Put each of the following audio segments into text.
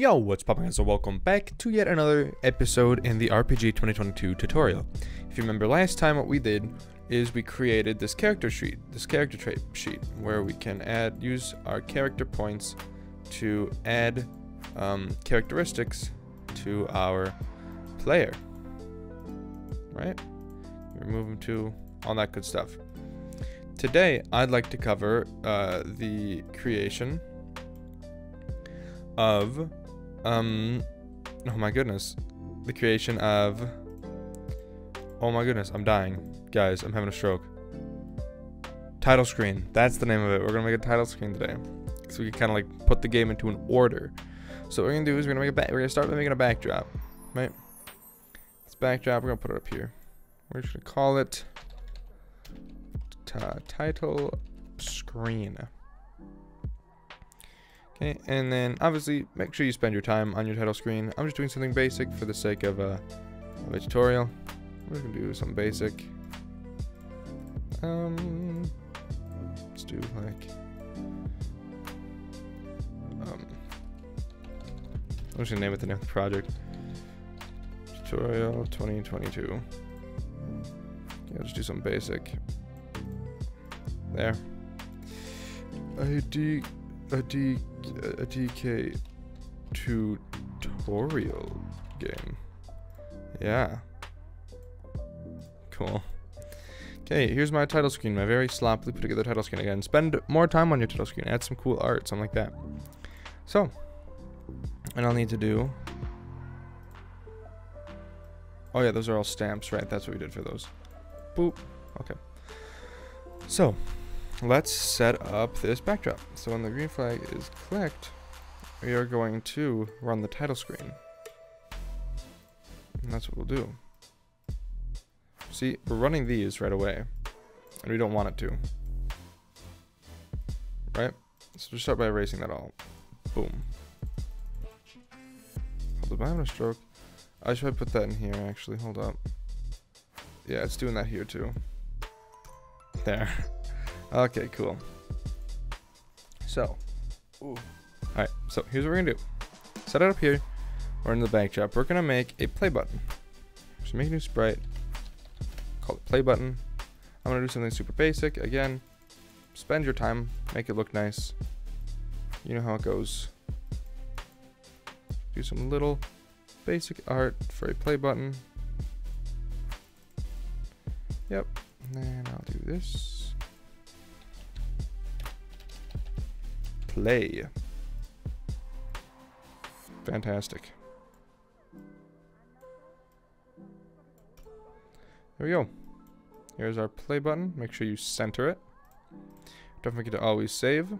Yo, what's poppin' guys? So welcome back to yet another episode in the RPG 2022 tutorial. If you remember last time, what we did is we created this character sheet, this character trait sheet, where we can add, use our character points to add um, characteristics to our player. Right? Remove them to all that good stuff. Today, I'd like to cover uh, the creation of, um, oh my goodness, the creation of, oh my goodness, I'm dying. Guys, I'm having a stroke. Title screen, that's the name of it. We're gonna make a title screen today. So we can kind of like put the game into an order. So what we're gonna do is we're gonna make a back, we're gonna start by making a backdrop, right? This backdrop, we're gonna put it up here. We're just gonna call it title screen. Okay, and then obviously make sure you spend your time on your title screen. I'm just doing something basic for the sake of, uh, of a tutorial. We're gonna do something basic. Um, let's do like, um, I'm just gonna name it the next project. Tutorial 2022. Yeah, just do something basic. There. A D, a D, a DK tutorial game. Yeah. Cool. Okay, here's my title screen, my very sloppily put together title screen again. Spend more time on your title screen, add some cool art, something like that. So, and I'll need to do... Oh yeah, those are all stamps, right? That's what we did for those. Boop. Okay. So, let's set up this backdrop. So when the green flag is clicked, we are going to run the title screen. And that's what we'll do. See, we're running these right away. And we don't want it to. Right? So just start by erasing that all. Boom. Hold having a stroke? I should put that in here actually. Hold up. Yeah, it's doing that here too. There. Okay, cool. So, alright, so here's what we're gonna do. Set it up here, or in the backdrop. We're gonna make a play button. So make a new sprite, call it play button. I'm gonna do something super basic. Again, spend your time, make it look nice. You know how it goes. Do some little basic art for a play button. Yep, and then I'll do this. Play. Fantastic. There we go. Here's our play button. Make sure you center it. Don't forget to always save.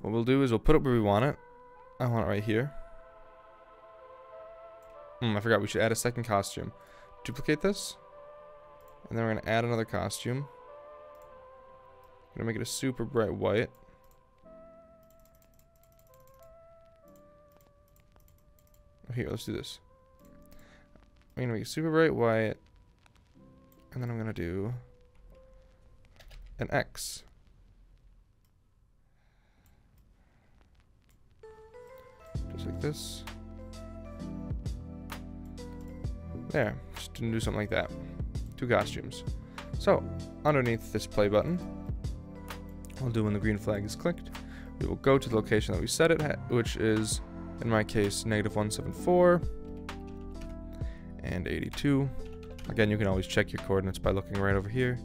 What we'll do is we'll put it where we want it. I want it right here. Hmm, I forgot we should add a second costume. Duplicate this. And then we're going to add another costume. I'm going to make it a super bright white. Oh, here, let's do this. I'm gonna make super bright white. And then I'm gonna do an X. Just like this. There, just do something like that. Two costumes. So, underneath this play button, I'll do when the green flag is clicked. We will go to the location that we set it at, which is in my case, negative 174 and 82. Again, you can always check your coordinates by looking right over here.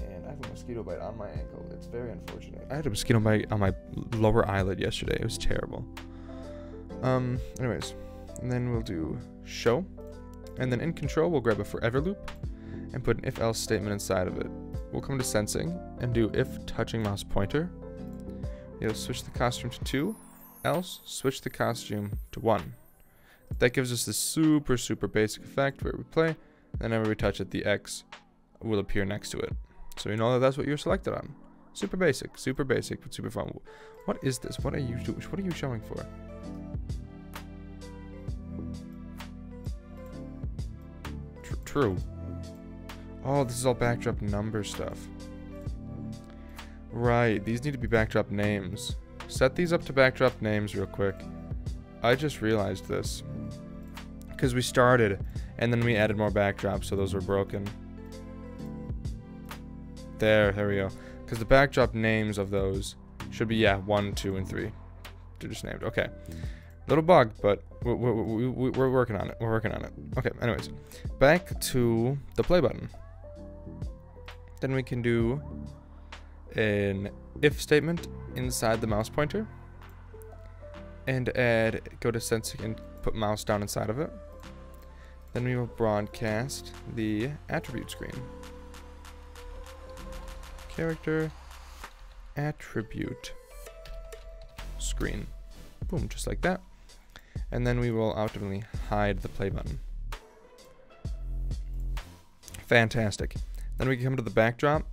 And I have a mosquito bite on my ankle. It's very unfortunate. I had a mosquito bite on my lower eyelid yesterday. It was terrible. Um, anyways, and then we'll do show. And then in control, we'll grab a forever loop and put an if else statement inside of it. We'll come to sensing and do if touching mouse pointer. You'll switch the costume to 2 else, switch the costume to 1. That gives us this super, super basic effect where we play, and whenever we touch it, the X will appear next to it. So you know that that's what you're selected on. Super basic, super basic, but super fun. What is this? What are you doing? What are you showing for? Tr true. Oh, this is all backdrop number stuff. Right, these need to be backdrop names. Set these up to backdrop names real quick. I just realized this. Because we started, and then we added more backdrops, so those were broken. There, there we go. Because the backdrop names of those should be, yeah, 1, 2, and 3. They're just named. Okay. Little bug, but we're, we're, we're working on it. We're working on it. Okay, anyways. Back to the play button. Then we can do an if statement inside the mouse pointer. And add, go to sensing and put mouse down inside of it. Then we will broadcast the attribute screen. Character attribute screen. Boom, just like that. And then we will ultimately hide the play button. Fantastic. Then we can come to the backdrop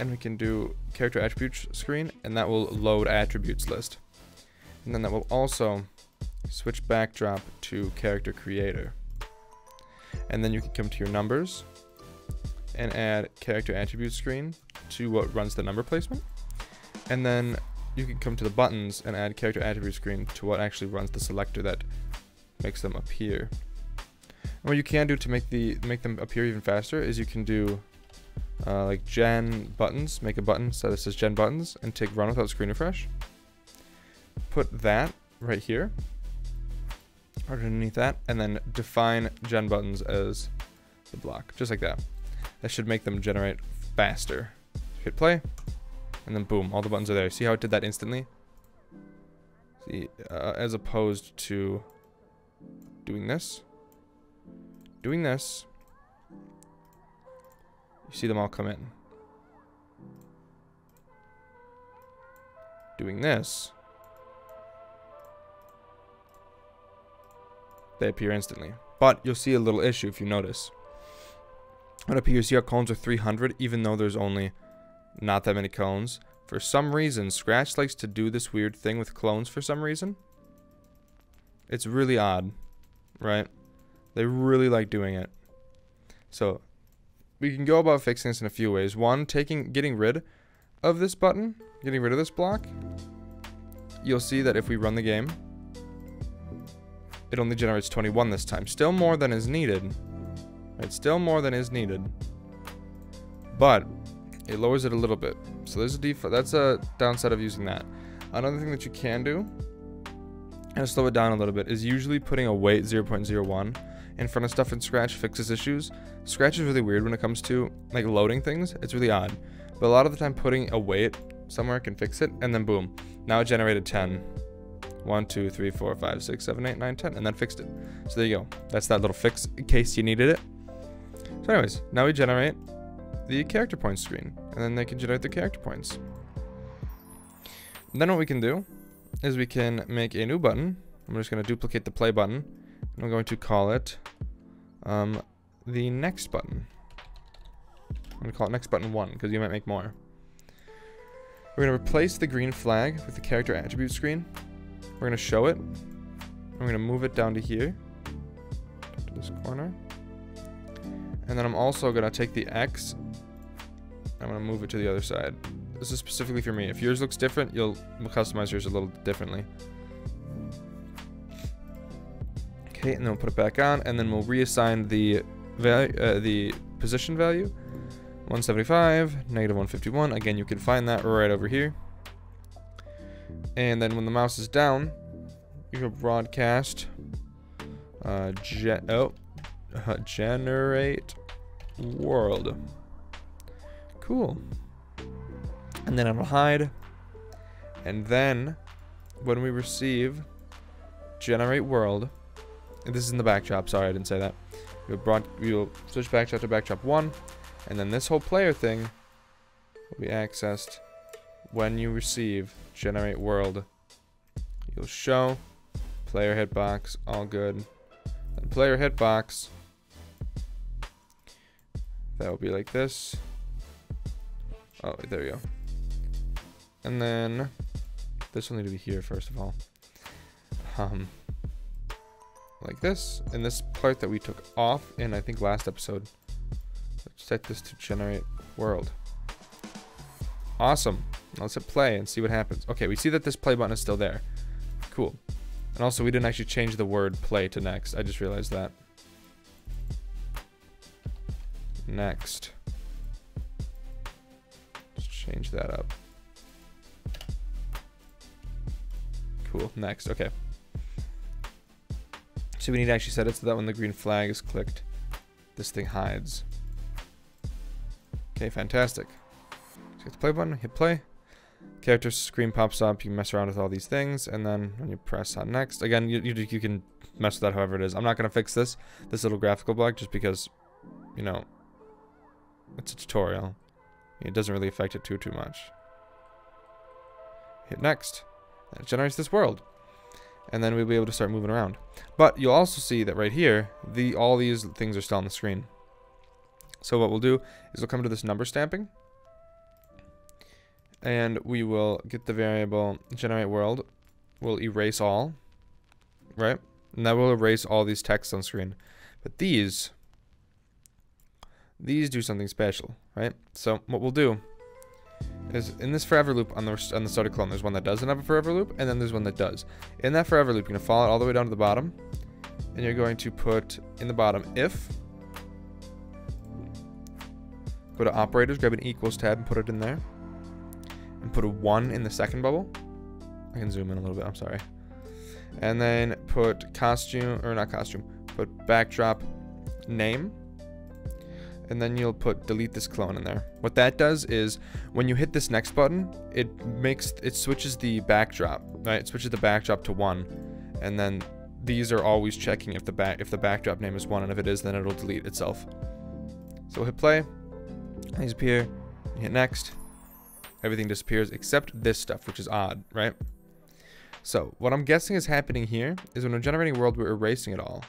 and we can do character attributes screen and that will load attributes list. And then that will also switch backdrop to character creator. And then you can come to your numbers and add character attribute screen to what runs the number placement. And then you can come to the buttons and add character attribute screen to what actually runs the selector that makes them appear. And what you can do to make the make them appear even faster is you can do uh, like gen buttons, make a button so this says gen buttons and take run without screen refresh. Put that right here underneath that and then define gen buttons as the block just like that. That should make them generate faster. Hit play and then boom all the buttons are there. See how it did that instantly? See uh, as opposed to doing this doing this you see them all come in. Doing this. They appear instantly. But you'll see a little issue if you notice. It appears here clones are 300 even though there's only not that many clones. For some reason, Scratch likes to do this weird thing with clones for some reason. It's really odd, right? They really like doing it. So we can go about fixing this in a few ways. One, taking, getting rid of this button, getting rid of this block. You'll see that if we run the game, it only generates 21 this time. Still more than is needed. It's still more than is needed. But it lowers it a little bit. So there's a default. That's a downside of using that. Another thing that you can do, and slow it down a little bit, is usually putting a wait 0.01 in front of stuff in Scratch fixes issues. Scratch is really weird when it comes to like loading things. It's really odd. But a lot of the time putting a wait somewhere can fix it and then boom. Now it generated 10. 1, 2, 3, 4, 5, 6, 7, 8, 9, 10 and then fixed it. So there you go. That's that little fix in case you needed it. So anyways, now we generate the character points screen and then they can generate the character points. And then what we can do is we can make a new button. I'm just going to duplicate the play button I'm going to call it um, the next button. I'm going to call it next button 1 because you might make more. We're going to replace the green flag with the character attribute screen. We're going to show it. I'm going to move it down to here, to this corner. And then I'm also going to take the X. I'm going to move it to the other side. This is specifically for me. If yours looks different, you'll customize yours a little differently. And then we'll put it back on, and then we'll reassign the value, uh, the position value. 175, negative 151. Again, you can find that right over here. And then when the mouse is down, you can broadcast uh, gen oh, uh, generate world. Cool. And then I'm hide. And then when we receive generate world, this is in the backdrop. Sorry, I didn't say that. We'll, broad, we'll switch backdrop to backdrop 1. And then this whole player thing will be accessed when you receive generate world. You'll show player hitbox, all good. Then player hitbox, that will be like this. Oh, there we go. And then this will need to be here first of all. Um, like this. In this part that we took off in, I think, last episode. Let's set this to generate world. Awesome. Let's hit play and see what happens. Okay, we see that this play button is still there. Cool. And also, we didn't actually change the word play to next. I just realized that. Next. Let's change that up. Cool. Next. Okay. So we need to actually set it so that when the green flag is clicked, this thing hides. Okay, fantastic. So hit the play button, hit play. Character screen pops up, you mess around with all these things, and then when you press on next, again, you, you, you can mess with that however it is. I'm not going to fix this, this little graphical bug, just because, you know, it's a tutorial. It doesn't really affect it too, too much. Hit next. That generates this world. And then we'll be able to start moving around. But you'll also see that right here, the all these things are still on the screen. So what we'll do is we'll come to this number stamping. And we will get the variable generate world. We'll erase all. Right? And that will erase all these texts on screen. But these, these do something special, right? So what we'll do is in this forever loop on the on the started clone, there's one that doesn't have a forever loop, and then there's one that does. In that forever loop, you're gonna follow it all the way down to the bottom, and you're going to put in the bottom if. Go to operators, grab an equals tab, and put it in there, and put a one in the second bubble. I can zoom in a little bit. I'm sorry. And then put costume or not costume, put backdrop name and then you'll put delete this clone in there. What that does is when you hit this next button, it makes it switches the backdrop, right? It switches the backdrop to one, and then these are always checking if the back if the backdrop name is one, and if it is, then it'll delete itself. So we'll hit play, these appear, hit next, everything disappears except this stuff, which is odd, right? So what I'm guessing is happening here is when we're generating world, we're erasing it all.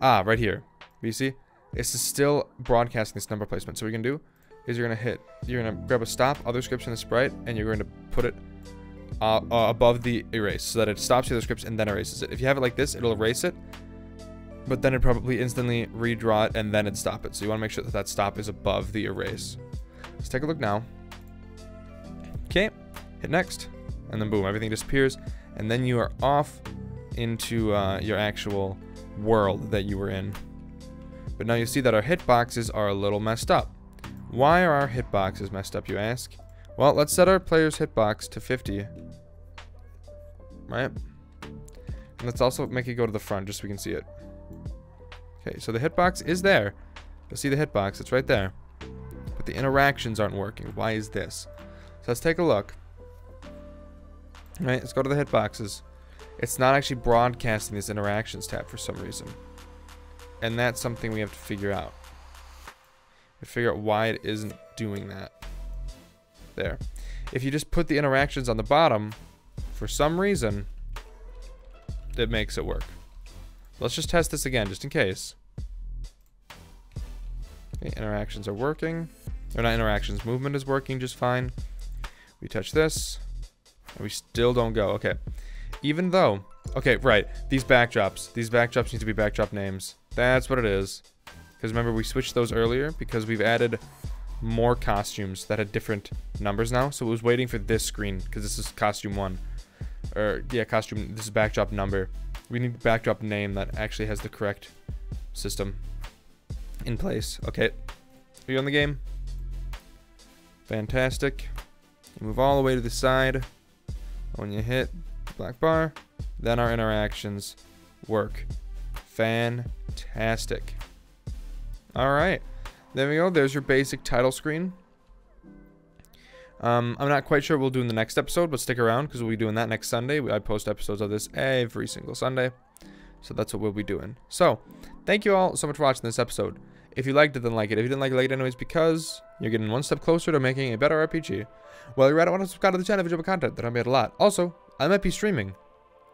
Ah, right here. You see? This is still broadcasting this number placement. So what you're to do is you're to hit, you're to grab a stop, other scripts in the sprite, and you're going to put it uh, uh, above the erase so that it stops the other scripts and then erases it. If you have it like this, it'll erase it, but then it probably instantly redraw it and then it stop it. So you want to make sure that that stop is above the erase. Let's take a look now. Okay, hit next, and then boom, everything disappears, and then you are off into uh, your actual world that you were in. But now you see that our hitboxes are a little messed up. Why are our hitboxes messed up, you ask? Well, let's set our player's hitbox to 50. Right? And let's also make it go to the front just so we can see it. Okay, so the hitbox is there. You'll see the hitbox, it's right there. But the interactions aren't working. Why is this? So let's take a look. All right, let's go to the hitboxes. It's not actually broadcasting these interactions tab for some reason. And that's something we have to figure out. We figure out why it isn't doing that. There. If you just put the interactions on the bottom, for some reason, it makes it work. Let's just test this again, just in case. Okay, interactions are working. Or not interactions, movement is working just fine. We touch this, and we still don't go. Okay. Even though, okay, right, these backdrops. These backdrops need to be backdrop names. That's what it is. Because remember, we switched those earlier because we've added more costumes that had different numbers now. So it was waiting for this screen because this is costume one. Or, yeah, costume, this is backdrop number. We need backdrop name that actually has the correct system in place. Okay. Are you on the game? Fantastic. You move all the way to the side. When you hit black bar, then our interactions work. Fantastic. All right. There we go. There's your basic title screen. Um, I'm not quite sure what we'll do in the next episode, but stick around because we'll be doing that next Sunday. I post episodes of this every single Sunday. So that's what we'll be doing. So, thank you all so much for watching this episode. If you liked it, then like it. If you didn't like it, like it anyways because you're getting one step closer to making a better RPG. While you're at it, want to subscribe to the channel for job content that I made a lot. Also, I might be streaming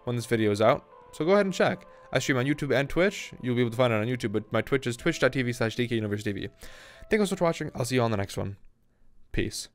when this video is out, so go ahead and check. I stream on YouTube and Twitch. You'll be able to find it on YouTube, but my Twitch is twitch.tv slash DKUniverseTV. Thank you so much for watching. I'll see you on the next one. Peace.